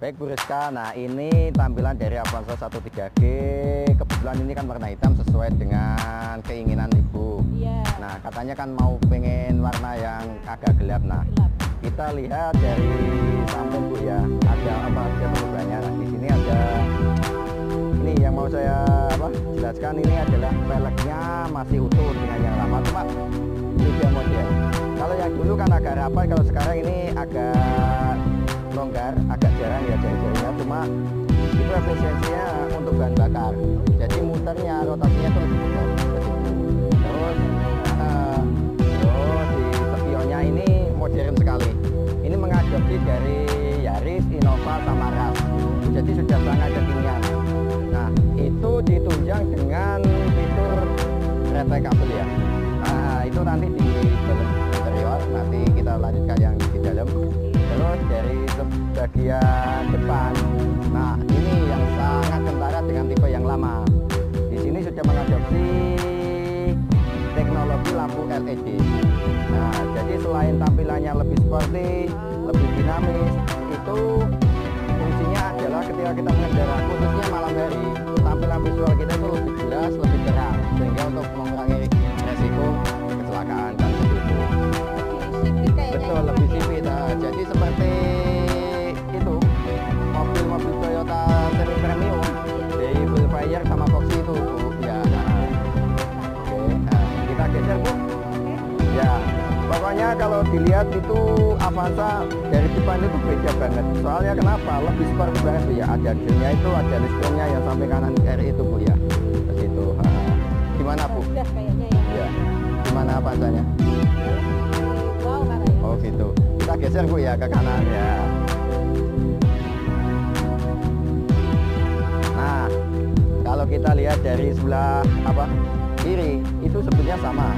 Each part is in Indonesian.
Baik Bu Rizka, nah ini tampilan dari Avanza 13G Kebetulan ini kan warna hitam sesuai dengan keinginan Ibu. Iya. Nah katanya kan mau pengen warna yang agak gelap. Nah Gelap. kita lihat dari samping Bu ya. Ada apa aja perubahannya? Nah di sini ada Ini yang mau saya apa, jelaskan. Ini adalah velgnya masih utuh dengan yang lama. Cuma beda model Kalau yang dulu kan agak rapat Kalau sekarang ini agak longgar agak jarang ya jari-jarinya cuma itu efisiensinya untuk bahan bakar. Jadi muternya rotasinya itu lebih cepat. Terus terus di spionnya ini modern sekali. Ini mengadopsi dari Yaris, Innova, sama RAS jadi sudah sangat kekinian. Nah itu ditunjang dengan fitur retractable ya bagian depan. Nah ini yang sangat kentara dengan tipe yang lama. Di sini sudah mengadopsi teknologi lampu LED nah jadi selain tampilannya lebih sporty lebih dinamis itu fungsinya adalah ketika kita mengendara khususnya malam hari tampilan visual kita itu lebih jelas lebih terang sehingga untuk mengurangi resiko dilihat itu Avanza dari depan itu beda banget. Soalnya kenapa? Lebih sport banget, Bu ya. Ada grillnya itu, ada listriknya yang sampai kanan kiri itu, Bu ya. Ke situ. Gimana, Bu? Kayaknya ya. Ya. Gimana Avanzanya? Wow? Oh gitu. Kita geser bu ya ke kanan ya. Nah, kalau kita lihat dari sebelah apa kiri itu sebetulnya sama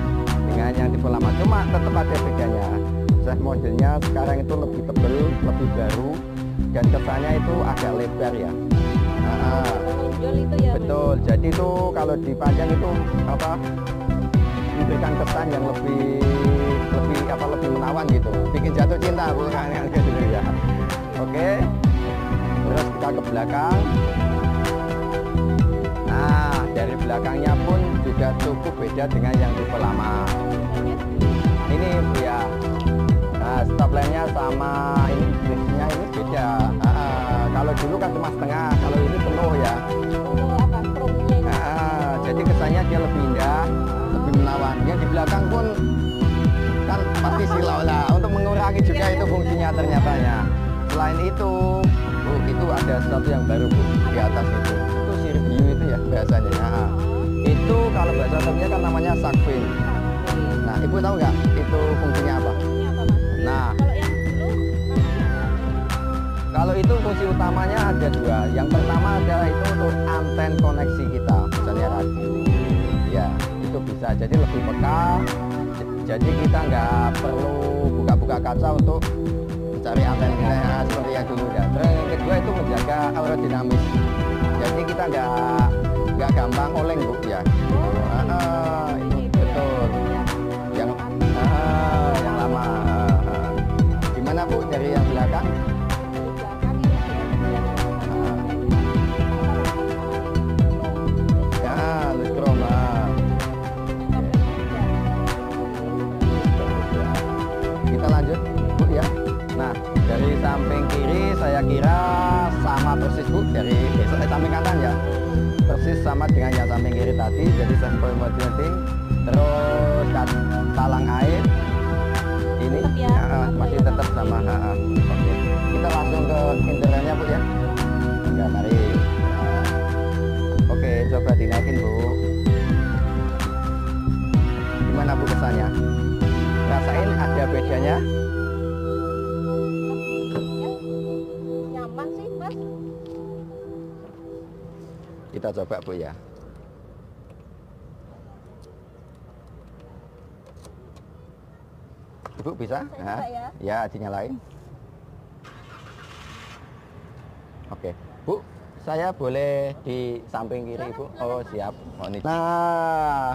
dengan yang tipe lama, cuma tetap ada bedanya. Set modelnya sekarang itu lebih tebal, lebih baru, dan kesannya itu agak lebar ya. Nah, itu ya. Betul. Jadi itu kalau dipanjang itu apa memberikan kesan yang lebih lebih apa lebih menawan gitu bikin jatuh cinta bukan yang gitu ya oke terus kita ke belakang nah dari belakangnya pun juga cukup beda dengan yang tipe lama ini ya nah stop lamp-nya sama ini bridge-nya ini beda Ah, kalau dulu kan cuma setengah kalau ini penuh ya Oh. Nah, jadi kesannya dia lebih indah, lebih menawan. Yang di belakang pun kan pasti silau lah untuk mengurangi juga itu fungsinya ternyatanya. Selain itu, Bu, itu ada sesuatu yang baru Bu di atas itu. Itu sirip view itu ya bahasanya. Nah, itu kalau bahasa umumnya kan namanya shark fin. Nah, Ibu tahu nggak itu fungsinya apa? Nah, Kalau itu fungsi utamanya ada dua. Yang pertama adalah itu untuk anten koneksi kita, misalnya radio. Ya, itu bisa. Jadi lebih peka. Jadi kita nggak perlu buka-buka kaca untuk mencari anten kita ya, seperti yang dulu. Yang kedua itu menjaga aerodinamis. Jadi kita nggak nggak gampang oleng bu ya. Ah, ah, itu betul. Yang ah, yang lama. Ah, ah. Gimana bu dari yang belakang? Ya, ya. Nah, dari samping kiri saya kira sama persis Bu dari besok eh, samping kanan ya. Persis sama dengan yang samping kiri tadi. Jadi samping modeling terus talang air ini ya, ya, sama masih yang tetap sama. ha. Oke. Kita langsung ke interiornya Bu ya. Enggak, mari. Nah. Oke, coba dinaikin Bu. Gimana Bu kesannya? Rasain ada bedanya? Kita coba Bu ya. Ibu bisa? Saya ya. Ya, dinyalain. Oke, Bu, saya boleh di samping kiri Ibu? Oh siap. Oh, ini. Nah,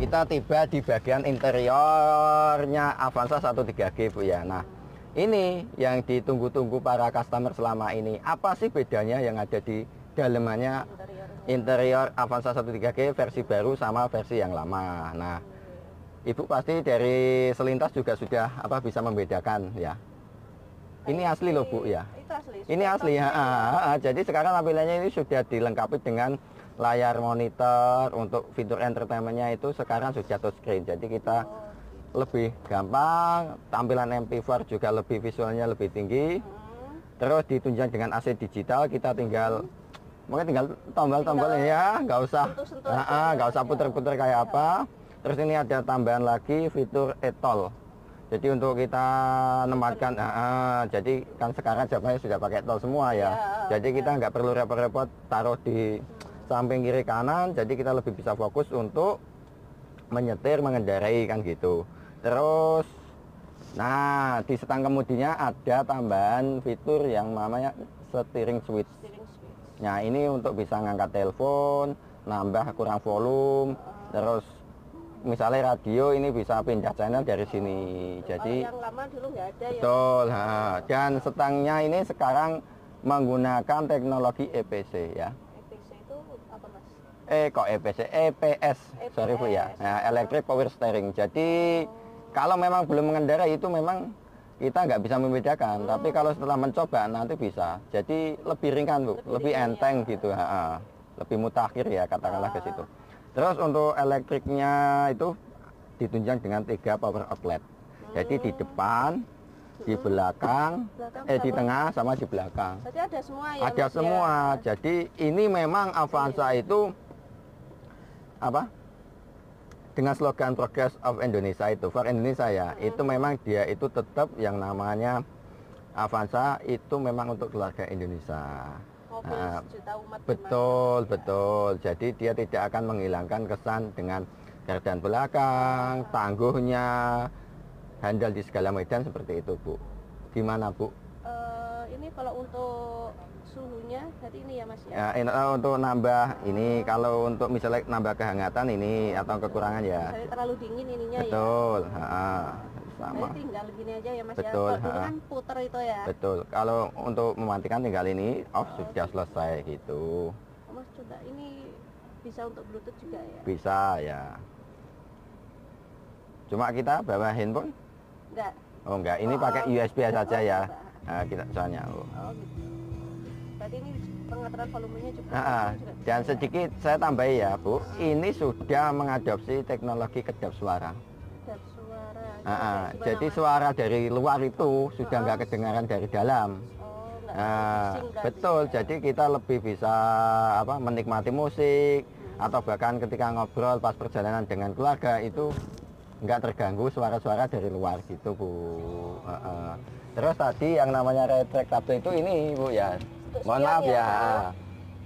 kita tiba di bagian interiornya Avanza 13G Bu ya. Nah, ini yang ditunggu-tunggu para customer selama ini. Apa sih bedanya yang ada di dalemannya interiornya. Interior Avanza 13G versi baru sama versi yang lama. Nah, Ibu pasti dari selintas juga sudah apa bisa membedakan ya. Ini asli loh Bu ya. Itu asli. Ini asli ya. Jadi sekarang tampilannya ini sudah dilengkapi dengan layar monitor untuk fitur entertainmentnya itu sekarang sudah touchscreen. Jadi kita Oh, lebih gampang, tampilan MP4 juga lebih visualnya lebih tinggi. Hmm. Terus ditunjang dengan AC digital, kita tinggal mungkin tinggal tombol-tombolnya ya, nggak usah, Ah, ah, nggak usah puter-puter kayak apa. Terus ini ada tambahan lagi fitur e-tol. Jadi untuk kita nempatkan, ah, ah, jadi kan sekarang zamannya sudah pakai tol semua ya. Ya, Jadi kita nggak perlu repot-repot taruh di samping kiri kanan. Jadi kita lebih bisa fokus untuk menyetir, mengendarai kan gitu. Terus, nah di setang kemudinya ada tambahan fitur yang namanya steering switch. Steering switch. Nah ini untuk bisa ngangkat telepon, nambah kurang volume, terus misalnya radio ini bisa pindah channel dari sini. Jadi Kalau yang lama dulu nggak ada ya. betul. ha. Dan setangnya ini sekarang menggunakan teknologi EPC ya. EPC itu apa mas? Eh kok EPC? EPS. Sorry Bu ya. EPS. Nah, electric power steering. Jadi kalau memang belum mengendarai itu memang kita nggak bisa membedakan. Tapi kalau setelah mencoba nanti bisa. Jadi lebih ringan Bu, Lebih lebih, ringan enteng ya. gitu. ha, ha. Lebih mutakhir ya katakanlah ke Ah. situ. Terus untuk elektriknya itu ditunjang dengan tiga power outlet. Jadi di depan, di belakang, Belakang eh di tengah sama di belakang. Berarti ada semua ya? Ada ya? semua. Jadi ini memang Avanza itu apa? Dengan slogan Progress of Indonesia itu for Indonesia ya, itu memang dia itu tetap yang namanya Avanza itu memang untuk keluarga Indonesia. Mobil Nah, umat Betul, gimana? betul. Jadi dia tidak akan menghilangkan kesan dengan gardan belakang, tangguhnya, handal di segala medan seperti itu, Bu. Gimana, Bu? Eh, ini kalau untuk suhunya, jadi ini ya mas ya? Ya, eh, untuk nambah ini kalau untuk misalnya nambah kehangatan ini atau kekurangan ya. Jadi terlalu dingin ininya Betul, ha, ya? sama. Jadi tinggal gini aja ya mas Betul, ya? Kalau kan puter itu ya? Betul. Kalau untuk mematikan tinggal ini off sudah selesai gitu. Oh, mas coba ini bisa untuk bluetooth juga ya? Bisa ya. Cuma kita bawa handphone? Enggak? Oh enggak, ini Oh, pakai oh. USB saja Oh, ya. Nah, kita soalnya. Oh. Oh gitu Berarti ini pengaturan volumenya juga? Ah, ah. juga dan sedikit saya tambahi ya Bu, ini sudah mengadopsi teknologi kedap suara. Kedap suara Ah, ah. Gimana, Jadi suara dari luar itu sudah nggak kedengaran dari dalam. Oh Nah, betul. ya? Jadi kita lebih bisa apa menikmati musik atau bahkan ketika ngobrol pas perjalanan dengan keluarga itu nggak terganggu suara-suara dari luar gitu bu. Heeh. Terus tadi yang namanya retractable itu ini bu ya. Untuk Mohon maaf ya? ya.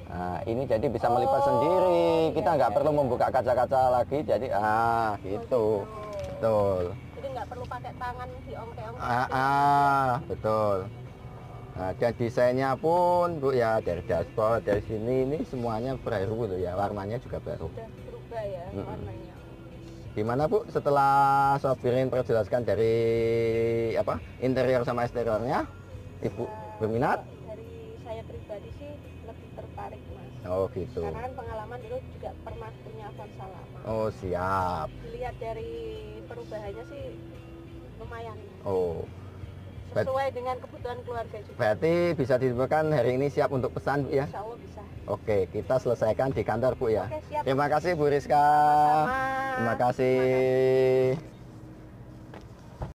Nah, ini jadi bisa melipat Oh, sendiri. Kita iya, nggak iya, perlu membuka kaca-kaca lagi. Jadi ah gitu. Oh, Betul. Jadi nggak perlu pakai tangan diongke-ongke Ah, ah, betul. Nah, dan desainnya pun Bu ya dari dashboard dari sini ini semuanya baru loh ya, warnanya juga baru. Sudah berubah ya Mm-mm. warnanya Gimana Bu setelah sopirin perjelaskan dari apa interior sama eksteriornya? Ibu berminat? Pribadi sih lebih tertarik mas Oh gitu. Karena kan pengalaman dulu juga pernah punya Avanza lama Oh siap. Dilihat dari perubahannya sih lumayan Oh Bet- Sesuai dengan kebutuhan keluarga juga berarti bisa ditemukan hari ini siap untuk pesan Bu ya? Insya Allah bisa Oke kita selesaikan di kantor Bu ya. Oke siap Terima kasih Bu Rizka. Sama-sama. Terima kasih.